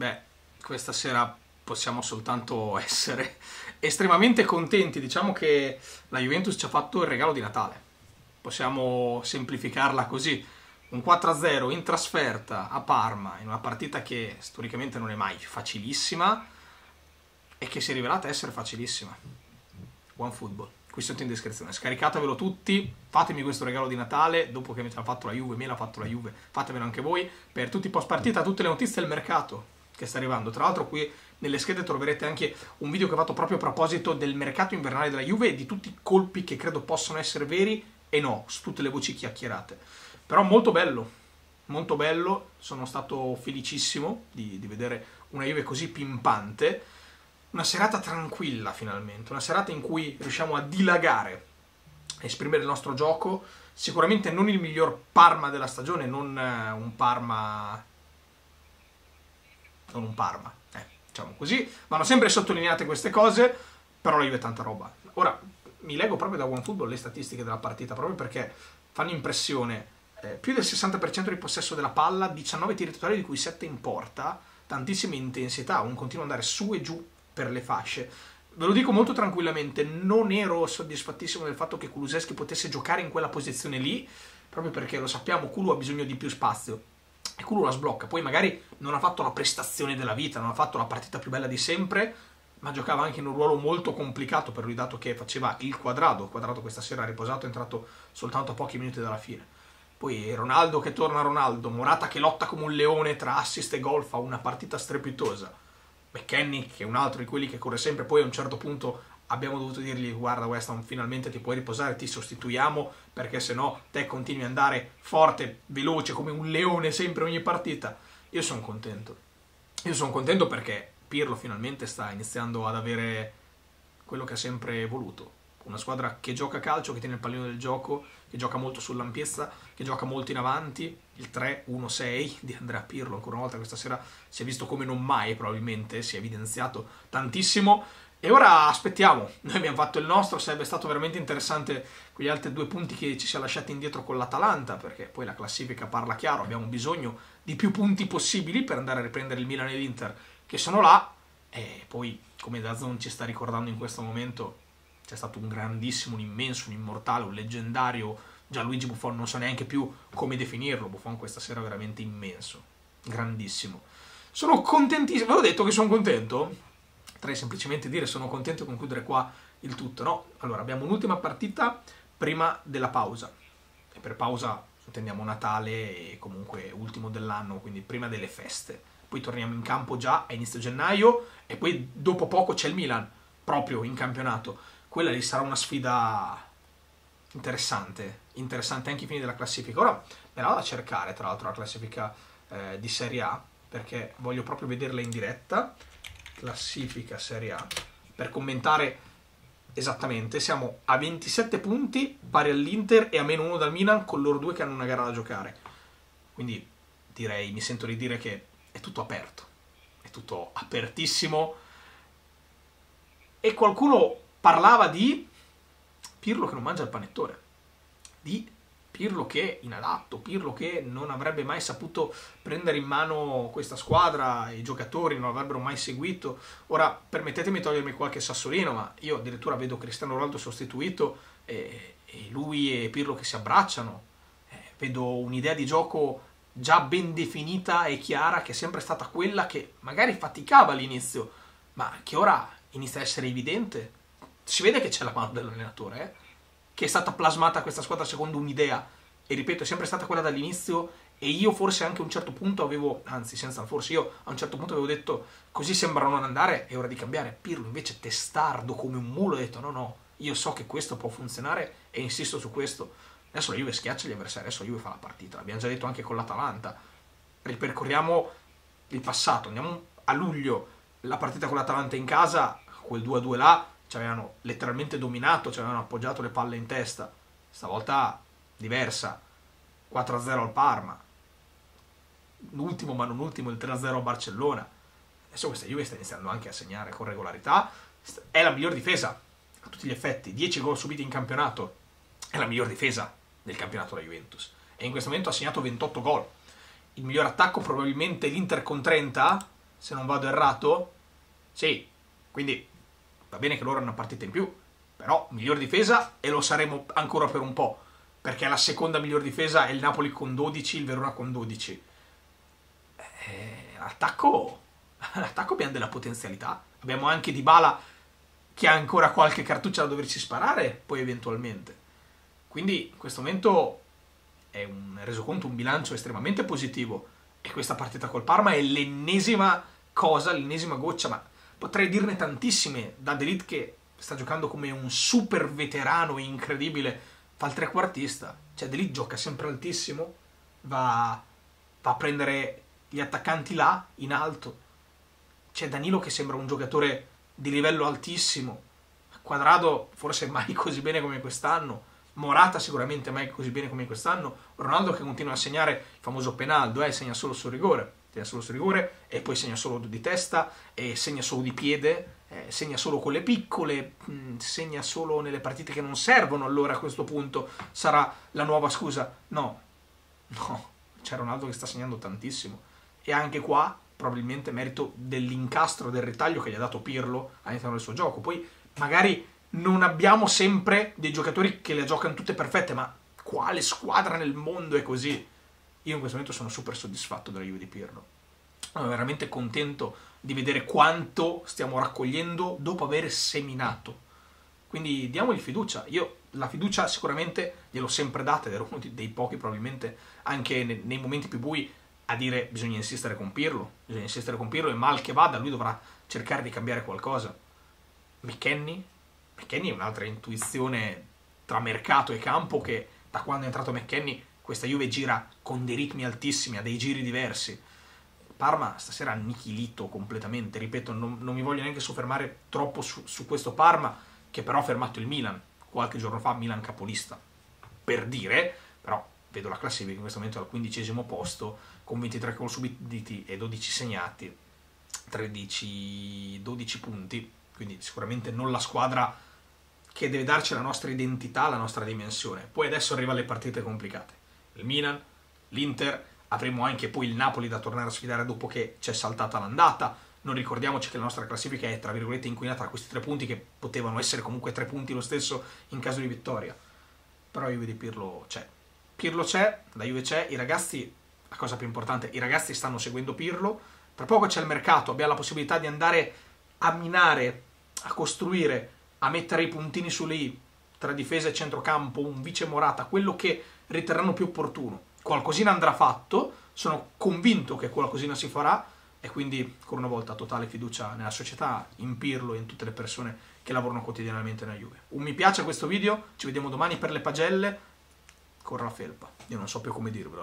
Beh, questa sera possiamo soltanto essere estremamente contenti. Diciamo che la Juventus ci ha fatto il regalo di Natale. Possiamo semplificarla così. Un 4-0 in trasferta a Parma, in una partita che storicamente non è mai facilissima e che si è rivelata essere facilissima. Buon football. Qui sotto in descrizione. Scaricatevelo tutti, fatemi questo regalo di Natale, dopo che mi ha fatto la Juve, me l'ha fatto la Juve, fatemelo anche voi, per tutti i post partita, tutte le notizie del mercato che sta arrivando. Tra l'altro qui nelle schede troverete anche un video che ho fatto proprio a proposito del mercato invernale della Juve e di tutti i colpi che credo possano essere veri e no, su tutte le voci chiacchierate. Però molto bello, molto bello, sono stato felicissimo di, di vedere una Juve così pimpante, una serata tranquilla finalmente, una serata in cui riusciamo a dilagare, a esprimere il nostro gioco, sicuramente non il miglior Parma della stagione, non eh, un Parma non un Parma, eh, diciamo così. Vanno sempre sottolineate queste cose, però la Juve è tanta roba. Ora, mi leggo proprio da OneFootball le statistiche della partita, proprio perché fanno impressione. Eh, più del 60% di possesso della palla, 19 tiri totali di cui 7 in porta, tantissima intensità, un continuo andare su e giù per le fasce. Ve lo dico molto tranquillamente, non ero soddisfattissimo del fatto che Kuluseschi potesse giocare in quella posizione lì, proprio perché lo sappiamo, Kulu ha bisogno di più spazio e Kulu la sblocca. Poi magari non ha fatto la prestazione della vita, non ha fatto la partita più bella di sempre, ma giocava anche in un ruolo molto complicato per lui, dato che faceva il quadrato. Il quadrato questa sera ha riposato, è entrato soltanto a pochi minuti dalla fine. Poi Ronaldo che torna Ronaldo, Morata che lotta come un leone tra assist e gol, fa una partita strepitosa. McKenny che è un altro di quelli che corre sempre, poi a un certo punto abbiamo dovuto dirgli guarda West Ham finalmente ti puoi riposare, ti sostituiamo perché se no te continui ad andare forte, veloce come un leone sempre ogni partita. Io sono contento. Io sono contento perché Pirlo finalmente sta iniziando ad avere quello che ha sempre voluto. Una squadra che gioca a calcio, che tiene il pallino del gioco, che gioca molto sull'ampiezza, che gioca molto in avanti. Il 3-1-6 di Andrea Pirlo, ancora una volta questa sera si è visto come non mai probabilmente, si è evidenziato tantissimo e ora aspettiamo, noi abbiamo fatto il nostro, sarebbe stato veramente interessante quegli altri due punti che ci si è lasciati indietro con l'Atalanta, perché poi la classifica parla chiaro, abbiamo bisogno di più punti possibili per andare a riprendere il Milan e l'Inter, che sono là, e poi come Dazzon ci sta ricordando in questo momento, c'è stato un grandissimo, un immenso, un immortale, un leggendario Gianluigi Buffon, non so neanche più come definirlo, Buffon questa sera è veramente immenso, grandissimo. Sono contentissimo, ve l'ho detto che sono contento? Potrei semplicemente dire sono contento di concludere qua il tutto, no? Allora, abbiamo un'ultima partita prima della pausa. E per pausa intendiamo Natale e comunque ultimo dell'anno, quindi prima delle feste. Poi torniamo in campo già a inizio gennaio e poi dopo poco c'è il Milan, proprio in campionato. Quella lì sarà una sfida interessante, interessante anche ai fini della classifica. Ora me la vado a cercare, tra l'altro, la classifica eh, di Serie A, perché voglio proprio vederla in diretta classifica Serie A per commentare esattamente. Siamo a 27 punti, pari all'Inter e a meno 1 dal Milan, con loro due che hanno una gara da giocare. Quindi direi, mi sento di dire che è tutto aperto, è tutto apertissimo. E qualcuno parlava di Pirlo che non mangia il panettone, di Pirlo che inadatto, Pirlo che non avrebbe mai saputo prendere in mano questa squadra, i giocatori non avrebbero mai seguito. Ora permettetemi di togliermi qualche sassolino, ma io addirittura vedo Cristiano Ronaldo sostituito e, e lui e Pirlo che si abbracciano. Eh, vedo un'idea di gioco già ben definita e chiara che è sempre stata quella che magari faticava all'inizio, ma che ora inizia a essere evidente. Si vede che c'è la mano dell'allenatore, eh? Che è stata plasmata questa squadra secondo un'idea, e ripeto, è sempre stata quella dall'inizio, e io forse anche a un certo punto avevo, anzi senza forse io a un certo punto avevo detto così sembra non andare, è ora di cambiare. Pirlo invece testardo come un mulo ha detto no no, io so che questo può funzionare e insisto su questo. Adesso la Juve schiaccia gli avversari, adesso la Juve fa la partita, l'abbiamo già detto anche con l'Atalanta. Ripercorriamo il passato, andiamo a luglio, la partita con l'Atalanta in casa, quel 2-2 là, ci avevano letteralmente dominato, ci avevano appoggiato le palle in testa. Stavolta diversa. 4-0 al Parma. L'ultimo ma non ultimo il 3-0 a Barcellona. Adesso questa Juve sta iniziando anche a segnare con regolarità. È la miglior difesa a tutti gli effetti. 10 gol subiti in campionato. È la miglior difesa del campionato la Juventus. E in questo momento ha segnato 28 gol. Il miglior attacco probabilmente l'Inter con 30 se non vado errato. Sì, quindi va bene che loro hanno una partita in più, però miglior difesa e lo saremo ancora per un po', perché la seconda miglior difesa è il Napoli con 12, il Verona con 12. Eh, l'attacco, l'attacco abbiamo della potenzialità. Abbiamo anche Dybala che ha ancora qualche cartuccia da doverci sparare, poi eventualmente. Quindi in questo momento è un resoconto, un bilancio estremamente positivo e questa partita col Parma è l'ennesima cosa, l'ennesima goccia, ma potrei dirne tantissime. Da Delit che sta giocando come un super veterano incredibile, fa il trequartista, cioè Delit gioca sempre altissimo, va, va a prendere gli attaccanti là, in alto, c'è Danilo che sembra un giocatore di livello altissimo, Quadrado forse mai così bene come quest'anno, Morata sicuramente mai così bene come quest'anno, Ronaldo che continua a segnare il famoso penaldo, eh, segna solo sul rigore, segna solo sul rigore e poi segna solo di testa e segna solo di piede, eh, segna solo con le piccole, mh, mm, segna solo nelle partite che non servono, allora a questo punto. Sarà la nuova scusa. No, no, c'è Ronaldo che sta segnando tantissimo. E anche qua probabilmente merito dell'incastro, del ritaglio che gli ha dato Pirlo all'interno del suo gioco. Poi magari non abbiamo sempre dei giocatori che le giocano tutte perfette, ma quale squadra nel mondo è così? Io in questo momento sono super soddisfatto della Juve di Pirlo. Sono veramente contento di vedere quanto stiamo raccogliendo dopo aver seminato. Quindi diamogli fiducia. Io la fiducia sicuramente gliel'ho sempre data ed ero uno dei pochi probabilmente anche nei momenti più bui a dire bisogna insistere con Pirlo, bisogna insistere con Pirlo e mal che vada lui dovrà cercare di cambiare qualcosa. McKenny? McKenny è un'altra intuizione tra mercato e campo che da quando è entrato McKenny questa Juve gira con dei ritmi altissimi, ha dei giri diversi. Parma stasera annichilito completamente, ripeto, non, non mi voglio neanche soffermare troppo su, su questo Parma che però ha fermato il Milan qualche giorno fa, Milan capolista. Per dire, però vedo la classifica in questo momento al quindicesimo posto con 23 gol subiti e 12 segnati 13 12 punti quindi sicuramente non la squadra che deve darci la nostra identità, la nostra dimensione. Poi adesso arriva le partite complicate. Il Milan, l'Inter avremo anche poi il Napoli da tornare a sfidare dopo che c'è saltata l'andata. Non ricordiamoci che la nostra classifica è tra virgolette inquinata da questi tre punti che potevano essere comunque tre punti lo stesso in caso di vittoria. Però io di Pirlo c'è. Pirlo c'è, la Juve c'è, i ragazzi, la cosa più importante, i ragazzi stanno seguendo Pirlo, tra poco c'è il mercato, abbiamo la possibilità di andare a minare, a costruire, a mettere i puntini sulle i tra difesa e centrocampo, un vice Morata, quello che riterranno più opportuno. Qualcosina andrà fatto, sono convinto che qualcosina si farà e quindi ancora una volta totale fiducia nella società, in Pirlo e in tutte le persone che lavorano quotidianamente nella Juve. Un mi piace a questo video, ci vediamo domani per le pagelle corre la felpa. Io non so più come dirvelo.